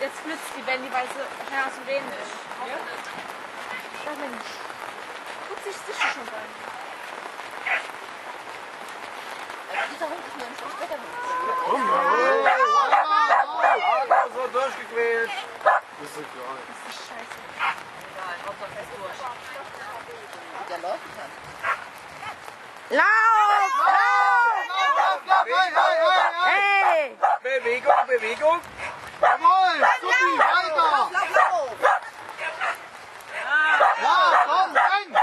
Jetzt flitzt die Benny, weil sie ist. Ja? Ach Mensch. Guck sich sicher schon an. Also dieser Hund ist mir ein Stück besser. Ah, so durchgequält. Ist so klar. Das ist scheiße. Egal, Hauptsache fest durch. Der läuft dann. Lauf! Lauf! Hey, hey! Bewegung, Bewegung. Weiter! All right.